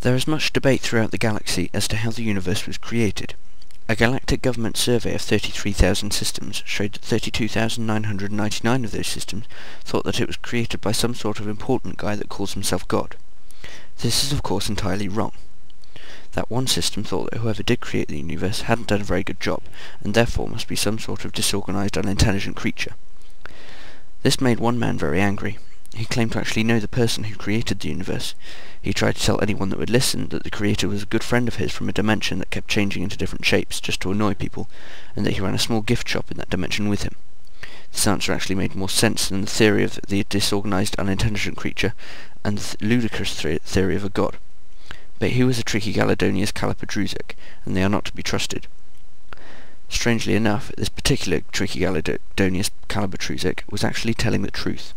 There is much debate throughout the galaxy as to how the universe was created. A galactic government survey of 33,000 systems showed that 32,999 of those systems thought that it was created by some sort of important guy that calls himself God. This is of course entirely wrong. That one system thought that whoever did create the universe hadn't done a very good job, and therefore must be some sort of disorganized unintelligent creature. This made one man very angry, he claimed to actually know the person who created the universe. He tried to tell anyone that would listen that the creator was a good friend of his from a dimension that kept changing into different shapes just to annoy people, and that he ran a small gift shop in that dimension with him. This answer actually made more sense than the theory of the disorganized, unintelligent creature and the ludicrous theory of a god. But he was a tricky Galadonius Calipodrusic, and they are not to be trusted. Strangely enough, this particular tricky Galadonius Calipodrusic was actually telling the truth.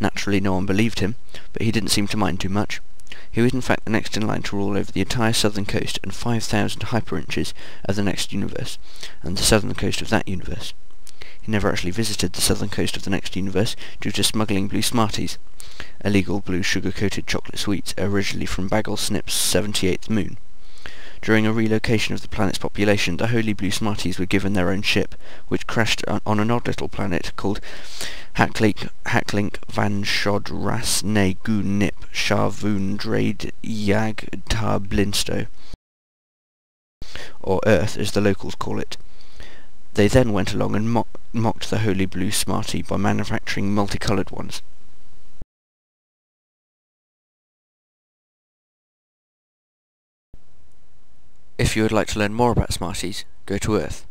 Naturally no one believed him, but he didn't seem to mind too much. He was in fact the next in line to rule over the entire southern coast and 5,000 hyperinches of the next universe, and the southern coast of that universe. He never actually visited the southern coast of the next universe due to smuggling blue Smarties, illegal blue sugar-coated chocolate sweets originally from Bagel Snip's 78th moon. During a relocation of the planet's population, the Holy Blue Smarties were given their own ship, which crashed on an odd little planet called Haklink, Haklink van Shod Ras Ne Gu Nip Drade Yag Tar Blinsto, or Earth as the locals call it. They then went along and mo mocked the Holy Blue Smartie by manufacturing multicoloured ones. If you would like to learn more about Smarties, go to Earth.